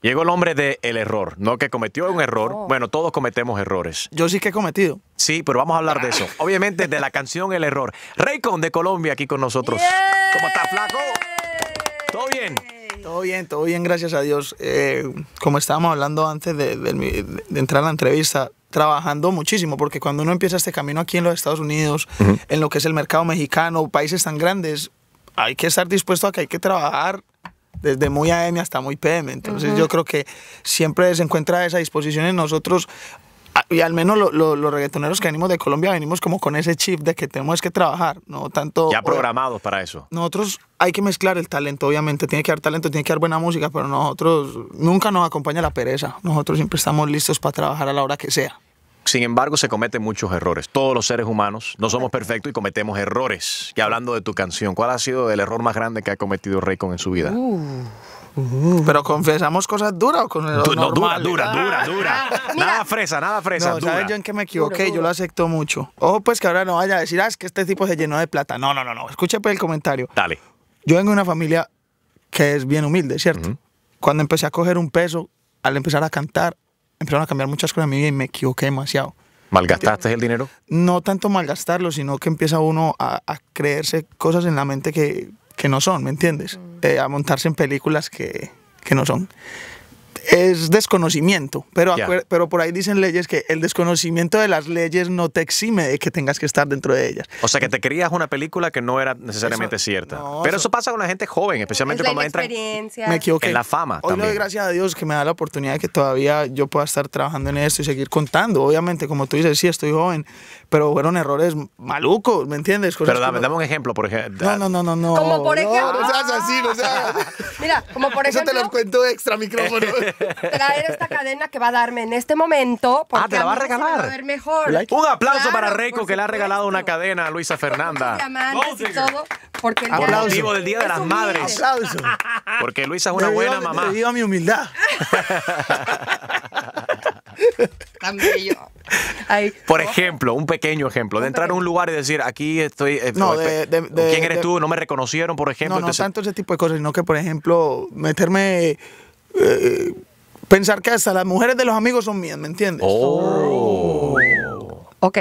Llegó el hombre de el error, no que cometió un error. Bueno, todos cometemos errores. Yo sí que he cometido. Sí, pero vamos a hablar de eso. Obviamente de la canción El Error. Raycon de Colombia aquí con nosotros. ¿Cómo estás, flaco? ¿Todo bien? Todo bien, todo bien, gracias a Dios. Eh, como estábamos hablando antes de, de- de entrar a la entrevista, trabajando muchísimo, porque cuando uno empieza este camino aquí en los Estados Unidos, en lo que es el mercado mexicano, países tan grandes, hay que estar dispuesto a que hay que trabajar desde muy AM hasta muy PM. Entonces yo creo que siempre se encuentra esa disposición en nosotros. a- Y al menos lo- lo- los reggaetoneros que venimos de Colombia venimos como con ese chip de que tenemos que trabajar, no tanto... Ya programados para eso. Nosotros hay que mezclar el talento, obviamente. Tiene que dar talento, tiene que dar buena música, pero nosotros nunca nos acompaña la pereza. Nosotros siempre estamos listos para trabajar a la hora que sea. Sin embargo, se cometen muchos errores. Todos los seres humanos no somos perfectos y cometemos errores. Y hablando de tu canción, ¿cuál ha sido el error más grande que ha cometido Raycon en su vida? Pero confesamos cosas duras o con el Du- no, dura, normal? dura, dura, dura. Nada fresa, nada fresa, No, dura. ¿sabes yo en qué me equivoqué? Yo lo acepto mucho. Ojo, pues que ahora no vaya a decir, ah, es que este tipo se llenó de plata. No, no, no, no. Escuche pues el comentario. Dale. Yo vengo de una familia que es bien humilde, ¿cierto? Cuando empecé a coger un peso, al empezar a cantar, empezaron a cambiar muchas cosas en mi vida y me equivoqué demasiado. ¿Malgastaste el dinero? no tanto malgastarlo, sino que empieza uno a, a creerse cosas en la mente que, que no son, ¿me entiendes? Eh, a montarse en películas que, que no son. Es desconocimiento, pero, acuer- pero por ahí dicen leyes que el desconocimiento de las leyes no te exime de que tengas que estar dentro de ellas. O sea, que te creías una película que no era necesariamente Eso- cierta. no, Pero eso- eso pasa con la gente joven, especialmente Es la cuando entra. Me equivoqué. en la fama Hoy le doy también. gracias a Dios que me da la oportunidad de que todavía yo pueda estar trabajando en esto y seguir contando. Obviamente, como tú dices, sí, estoy joven, pero fueron errores malucos, ¿me entiendes? Cosas Pero dame, dame un ejemplo, por ejemplo. No, no, no, no, no. Como por No, ejemplo- No, seas así, no seas. Mira, como por Eso te ejemplo, lo cuento extra micrófono. traer esta cadena que va a darme en este momento. porque Ah, ¿te la va a regalar? Va a ver mejor. Like. Un aplauso Claro, para Reiko que le ha regalado una cadena a Luisa Fernanda. Diamantes y todo. Porque el día Aplauso. Motivo del Día de las humilde. Madres. Aplauso. Porque Luisa es una Debido buena mamá. Debido a mi humildad. Tan bello. Ay, Por ejemplo, un pequeño ejemplo, de entrar a un lugar y decir, aquí estoy... eh, No, o- de- de- de- ¿Quién eres de- tú? No me reconocieron, por ejemplo. No, no entonces- tanto ese tipo de cosas, sino que, por ejemplo, meterme. eh, pensar que hasta las mujeres de los amigos son mías, ¿me entiendes? Oh, ok.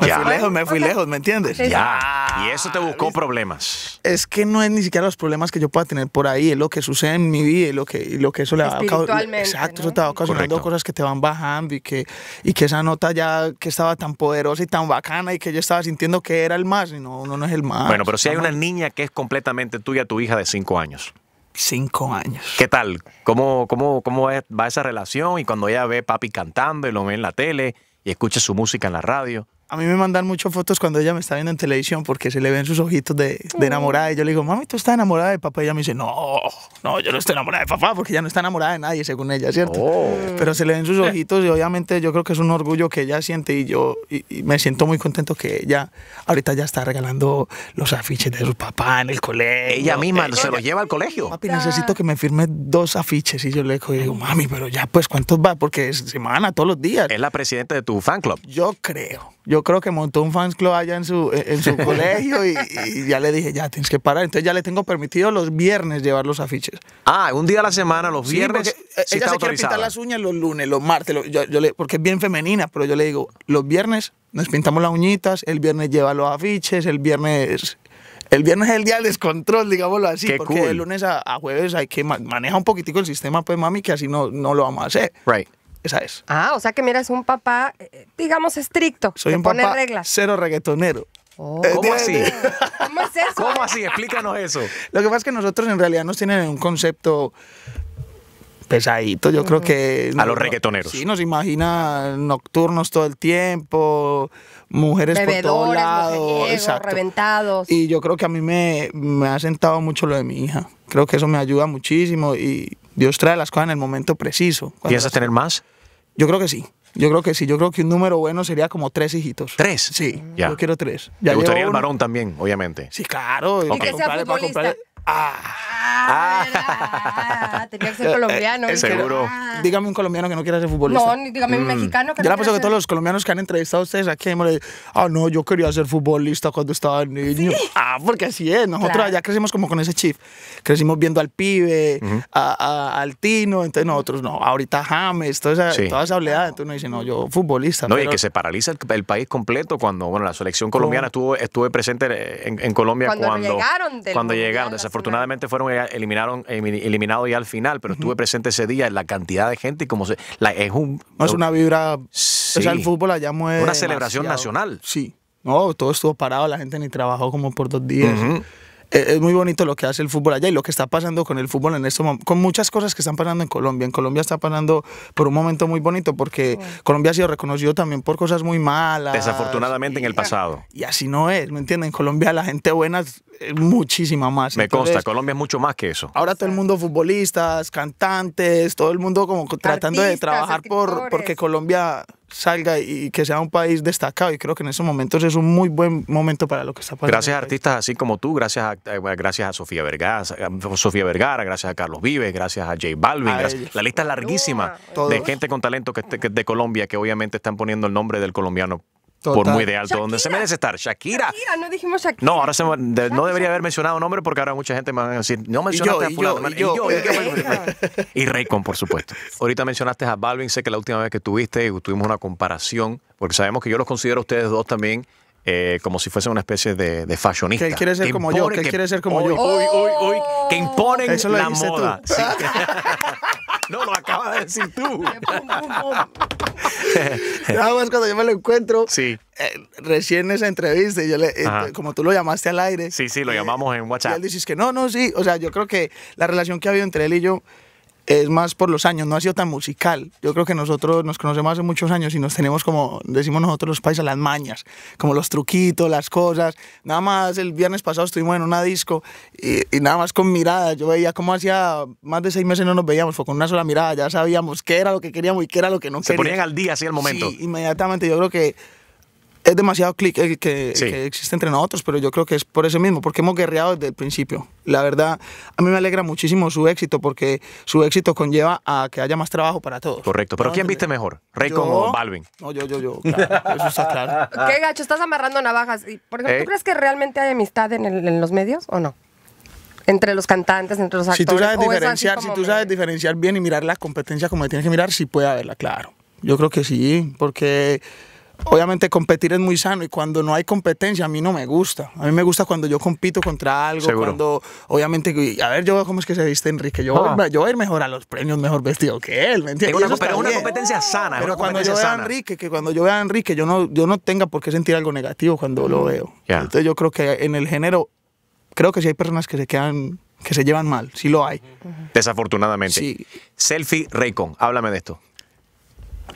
Me ya. fui lejos, me fui Ok. lejos, ¿me entiendes? Sí. ya. Y eso te buscó problemas. Es que no es ni siquiera los problemas que yo pueda tener por ahí, es lo que sucede en mi vida y lo que, y lo que eso le va a Espiritualmente, Exacto, ¿no? eso te va ocasionando Correcto. cosas que te van bajando y que, y que esa nota ya que estaba tan poderosa y tan bacana y que yo estaba sintiendo que era el más y no, uno no es el más. Bueno, pero si hay una niña que es completamente tuya, tu hija de cinco años. Cinco años. ¿Qué tal? ¿Cómo, cómo, cómo va esa relación? Y cuando ella ve papi cantando y lo ve en la tele y escucha su música en la radio. A mí me mandan muchas fotos cuando ella me está viendo en televisión porque se le ven sus ojitos de, de enamorada. Y yo le digo, mami, ¿tú estás enamorada de papá? Y ella me dice, no, no, yo no estoy enamorada de papá porque ella no está enamorada de nadie, según ella, ¿cierto? Oh. Pero se le ven sus ojitos y obviamente yo creo que es un orgullo que ella siente y yo y, y me siento muy contento que ella ahorita ya está regalando los afiches de su papá en el colegio. Ella misma Ella- se los lleva al colegio. Papi, necesito que me firme dos afiches. Y yo le digo, mami, pero ya, pues, ¿cuántos va? Porque es semana, todos los días. Es la presidenta de tu fan club. Yo creo. Yo creo que montó un fans club allá en su, en su colegio y, y ya le dije, ya tienes que parar. Entonces ya le tengo permitido los viernes llevar los afiches. Ah, un día a la semana, los Sí, viernes. porque, eh, sí ella está se quiere pintar las uñas los lunes, los martes, lo- yo, yo le, porque es bien femenina, pero yo le digo, los viernes nos pintamos las uñitas, el viernes lleva los afiches, el viernes... El viernes es el día del descontrol, digámoslo así, Qué porque cool. de lunes a, a jueves hay que ma- manejar un poquitico el sistema, pues mami, que así no, no lo vamos a hacer. Right. Esa es. Ah, o sea que mira, es un papá, eh, digamos, estricto. Soy que un pone papá reglas. cero reggaetonero. Oh. ¿Cómo así? ¿Cómo es eso? ¿Cómo así? Explícanos eso. Lo que pasa es que nosotros en realidad nos tienen un concepto pesadito. Yo creo que. A los reggaetoneros. Sí, nos imagina nocturnos todo el tiempo, mujeres por todos Bebedores, lados. reventados. Y yo creo que a mí me, me ha sentado mucho lo de mi hija. Creo que eso me ayuda muchísimo y Dios trae las cosas en el momento preciso. ¿Piensas las- tener más? Yo creo que sí. Yo creo que sí. Yo creo que un número bueno sería como tres hijitos. ¿Tres? Sí. Ya. Yo quiero tres. ¿Te gustaría el varón también, obviamente? Sí, claro. Y que sea comprarle- para Ah, tenía que ser colombiano. Eh, ¿viste? seguro. Ah. Dígame un colombiano que no quiera ser futbolista. No, dígame un mexicano que Yo no le apuesto quiera que todos los colombianos que han entrevistado a ustedes aquí, ah, no, yo quería ser futbolista cuando estaba niño. Ah, porque así es. Nosotros Claro. allá crecimos como con ese chip. Crecimos viendo al pibe, a- a- al Tino, entonces nosotros, no, ahorita James, toda esa, Sí. toda esa oleada. Entonces uno dice, no, yo futbolista. No, y pero- que se paraliza el, el país completo cuando, bueno, la selección colombiana estuvo, estuve presente en, en Colombia Cuando cuando, llegaron del cuando Mundial llegaron. Desafortunadamente fueron eliminaron, eliminados ya al final, pero estuve presente ese día, la cantidad de gente y como se, la, es un... No, es una vibra. Sí. O sea, el fútbol allá mueve. Una celebración demasiado. nacional. Sí. No, todo estuvo parado, la gente ni trabajó como por dos días. Es muy bonito lo que hace el fútbol allá y lo que está pasando con el fútbol en este momento, con muchas cosas que están pasando en Colombia. En Colombia está pasando por un momento muy bonito porque Colombia ha sido reconocido también por cosas muy malas. Desafortunadamente en el pasado. Y así no es, ¿me entienden? En Colombia la gente buena es muchísima más. Me Entonces, consta, Colombia es mucho más que eso. Ahora todo el mundo futbolistas, cantantes, todo el mundo como tratando de trabajar por porque Colombia salga y que sea un país destacado y creo que en esos momentos es un muy buen momento para lo que está pasando. Gracias a artistas así como tú, gracias a, eh, gracias a Sofía Vergara, a Sofía Vergara, gracias a Carlos Vives, gracias a J Balvin. A gracias- la lista es larguísima Todos. de gente con talento que, que- de Colombia que obviamente están poniendo el nombre del colombiano por muy de alto, donde se Shakira. merece estar. Shakira. Shakira, no dijimos Shakira. No, ahora se de- no debería haber mencionado nombre porque ahora mucha gente me va a decir, no mencionaste yo, a y fulano. yo, y yo. y qué- y Raycon, por supuesto. Ahorita mencionaste a Balvin, sé que la última vez que tuviste tuvimos una comparación, porque sabemos que yo los considero a ustedes dos también eh, como si fuesen una especie de, de fashionista. Que él quiere ser como yo, que él quiere ser como uy, yo. Uy, uy, uy, que imponen Eso lo la moda. Sí. no, lo acabas de decir tú. Nada más cuando yo me lo encuentro, Sí. eh, recién esa entrevista, y yo le, eh, como tú lo llamaste al aire. Sí, sí, lo eh, llamamos en Y WhatsApp. él dices que no, no, sí. O sea, yo creo que la relación que ha habido entre él y yo es más por los años, no ha sido tan musical. Yo creo que nosotros nos conocemos hace muchos años y nos tenemos como, decimos nosotros los paisas, las mañas, como los truquitos, las cosas. Nada más el viernes pasado estuvimos en una disco y, y nada más con miradas. Yo veía cómo hacía más de seis meses no nos veíamos, fue con una sola mirada, ya sabíamos qué era lo que queríamos y qué era lo que no Se queríamos. ponían al día así al momento. Sí, inmediatamente. Yo creo que es demasiado clic el que, Sí. que existe entre nosotros, pero yo creo que es por eso mismo, porque hemos guerreado desde el principio. La verdad, a mí me alegra muchísimo su éxito, porque su éxito conlleva a que haya más trabajo para todos. Correcto. Pero ¿No? ¿quién viste mejor? ¿Raycon o Balvin? No, yo, yo, yo. Claro, eso está claro. Qué gacho, estás amarrando navajas. Y, por ejemplo, ¿Eh? ¿tú crees que realmente hay amistad en, el- en los medios o no? Entre los cantantes, entre los actores. Si tú sabes ¿o es así diferenciar, si tú me- sabes diferenciar bien y mirar la competencia como tienes que mirar, sí puede haberla, claro. Yo creo que sí, porque obviamente competir es muy sano y cuando no hay competencia a mí no me gusta. A mí me gusta cuando yo compito contra algo, Seguro. cuando obviamente, a ver, yo cómo es que se viste Enrique, yo, Ah. voy- yo voy a ir mejor a los premios mejor vestido que él, ¿me entiendes? Una, pero una competencia sana. Pero cuando yo vea a. Enrique, que cuando yo vea a Enrique, yo no, yo no tenga por qué sentir algo negativo cuando lo veo. Entonces yo creo que en el género, creo que sí hay personas que se quedan, que se llevan mal, sí lo hay. Desafortunadamente. Sí. Selfie Raycon, háblame de esto.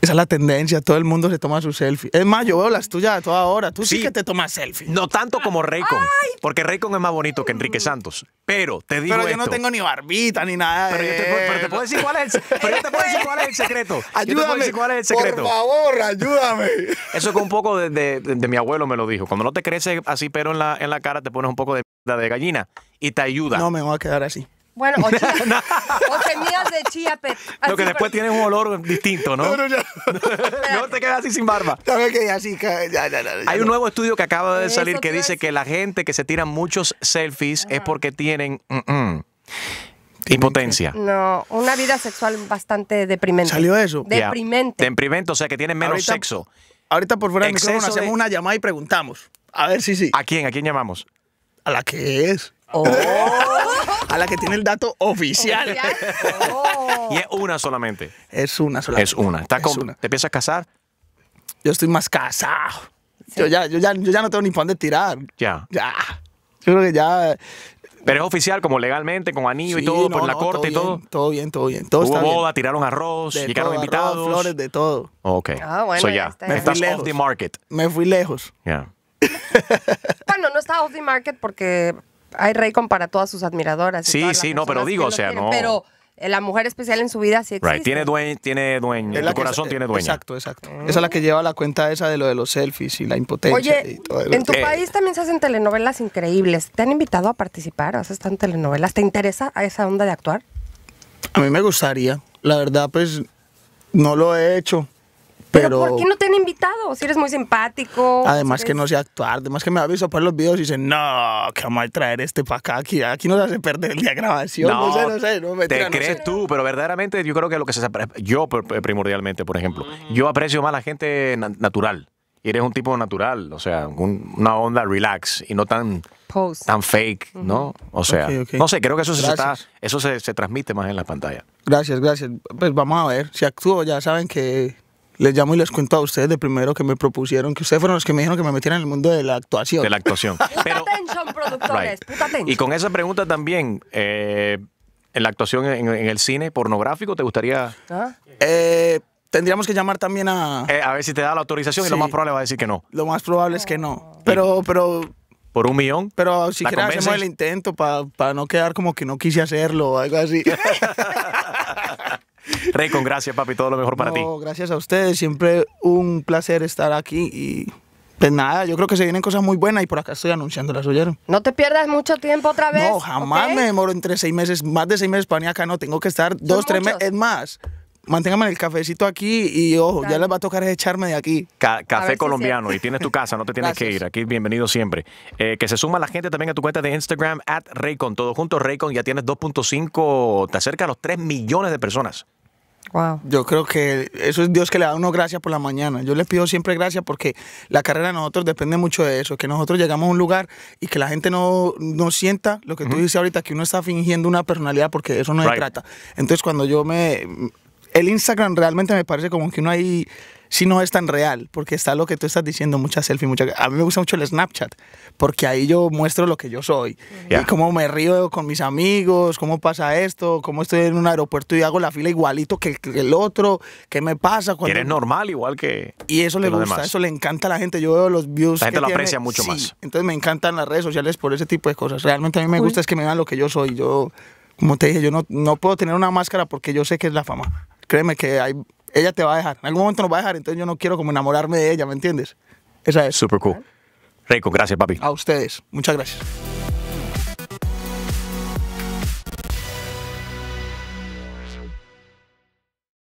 Esa es la tendencia, todo el mundo se toma su selfie. Es más, yo veo las tuyas a toda hora. Tú sí, Sí. que te tomas selfie. No tanto como Raycon, porque Raycon es más bonito que Enrique Santos. Pero te digo Pero yo no tengo ni barbita ni nada. Pero de yo te, puedo- pero te puedo decir cuál es el, pero yo te puedo decir cuál es el secreto. Yo te puedo Ayúdame. decir cuál es el secreto. Por favor, ayúdame. Eso con un poco de, de- de- de mi abuelo me lo dijo. Cuando no te crece así pero en la, en la cara, te pones un poco de, de gallina y te ayuda. No, me voy a quedar así. Bueno, o, chía, o semillas de chía pet. Lo que después tienes un olor distinto, ¿no? No, no, ya. no te quedas así sin barba. Ya me quedé así. Ya, ya, ya, ya Hay no. un nuevo estudio que acaba de salir que dice que la gente que se tiran muchos selfies es porque tienen mm, mm, impotencia. No, una vida sexual bastante deprimente. ¿Salió eso? Deprimente. Deprimente, o sea que tienen menos Ahorita- sexo. Ahorita por fuera del Exceso micrófono hacemos de- una llamada y preguntamos. A ver si sí. ¿A quién? ¿A quién llamamos? A la que es. Oh. A la que tiene el dato oficial. Oh. Y es una solamente. Es una sola. Es una. ¿Estás Es con- una. ¿Te piensas casar? Yo estoy más casado. Yo, ya, yo, ya, yo ya no tengo ni para dónde tirar. Ya. Ya. Yo creo que ya. Pero es oficial, como legalmente, con anillo y Sí, todo, no, por la no, corte y bien, todo. Todo bien, todo bien. Todo Hubo está bien. boda, tiraron arroz, De llegaron todo, invitados. arroz, flores, de todo. Ok. Ah, bueno, So, ya está. Me Estás fui off lejos. the market. Me fui lejos. Ya. Bueno, no está off the market porque hay Raycon para todas sus admiradoras. y Sí, sí, no, pero digo, o sea, quieren, no. Pero La mujer especial en su vida sí existe. Right. Tiene dueño, tiene dueño. Tu corazón tiene dueña. Exacto, exacto. Esa es la que lleva la cuenta esa de lo de los selfies y la impotencia Oye, y todo eso. en tu Eh. país también se hacen telenovelas increíbles. ¿Te han invitado a participar? ¿Has estado en telenovelas? ¿Te interesa a esa onda de actuar? A mí me gustaría. La verdad, pues, no lo he hecho. Pero, ¿por qué no te han invitado? Si eres muy simpático. además que no sé actuar, además que me ha visto por los videos y dicen, no, vamos a traer este para acá, aquí, aquí nos hace perder el día de grabación. No, sé, no sé, no me te crees tú, pero verdaderamente yo creo que lo que se yo primordialmente, por ejemplo, yo aprecio más a la gente na- natural. Y eres un tipo natural, o sea, un- una onda relax y no tan Pose. tan fake, ¿no? O sea, no sé, creo que eso se está, Gracias. eso se, se transmite más en la pantalla. Gracias, gracias. Pues vamos a ver, si actúo ya saben que les llamo y les cuento a ustedes de primero que me propusieron, que ustedes fueron los que me dijeron que me metieran en el mundo de la actuación. de la actuación. Puta Pero, atención, productores. Right. Puta atención. Y con esa pregunta también, eh, en la actuación en, en el cine pornográfico, ¿te gustaría ¿Ah? Eh, tendríamos que llamar también a... eh, a ver si te da la autorización y lo más probable va a decir que no? Lo más probable es que no. Pero, pero, Por un millón. pero si ¿La quieres hacemos el intento para no quedar como que no quise hacerlo o algo así. Rey, con gracias, papi, todo lo mejor para ti. Gracias a ustedes. Siempre un placer estar aquí y pues nada, yo creo que se vienen cosas muy buenas y por acá estoy anunciando las oyeron. No te pierdas mucho tiempo otra vez. No, jamás me demoro entre seis meses, más de seis meses para venir acá, no, tengo que estar dos, tres meses, es más. Manténgame el cafecito aquí y ojo, ya les va a tocar echarme de aquí. Ca- café colombiano y tienes tu casa, no te tienes que ir. Aquí bienvenido siempre. Eh, que se suma la gente también a tu cuenta de Instagram, at Raycon. Todo junto, Raycon, ya tienes 2.5, te acerca a los 3 millones de personas. Wow. Yo creo que eso es Dios que le da a uno gracias por la mañana. Yo le pido siempre gracias porque la carrera de nosotros depende mucho de eso, que nosotros llegamos a un lugar y que la gente no, no sienta lo que tú dices ahorita, que uno está fingiendo una personalidad porque eso no se Right. trata. Entonces cuando yo me... El Instagram realmente me parece como que uno ahí sí no es tan real, porque está lo que tú estás diciendo, muchas selfies, muchas... A mí me gusta mucho el Snapchat, porque ahí yo muestro lo que yo soy. Y cómo me río con mis amigos, cómo pasa esto, cómo estoy en un aeropuerto y hago la fila igualito que el, otro, qué me pasa cuando... eres normal igual que Y eso que le gusta, demás. eso le encanta a la gente. Yo veo los views. La gente que lo tiene. aprecia mucho Sí, más. Entonces me encantan las redes sociales por ese tipo de cosas. Realmente a mí me gusta es que me vean lo que yo soy. Yo, como te dije, yo no, no puedo tener una máscara porque yo sé que es la fama. Créeme que hay, ella te va a dejar. En algún momento nos va a dejar, entonces yo no quiero como enamorarme de ella, ¿me entiendes? Esa es. Super cool. Raycon, gracias, papi. A ustedes. Muchas gracias.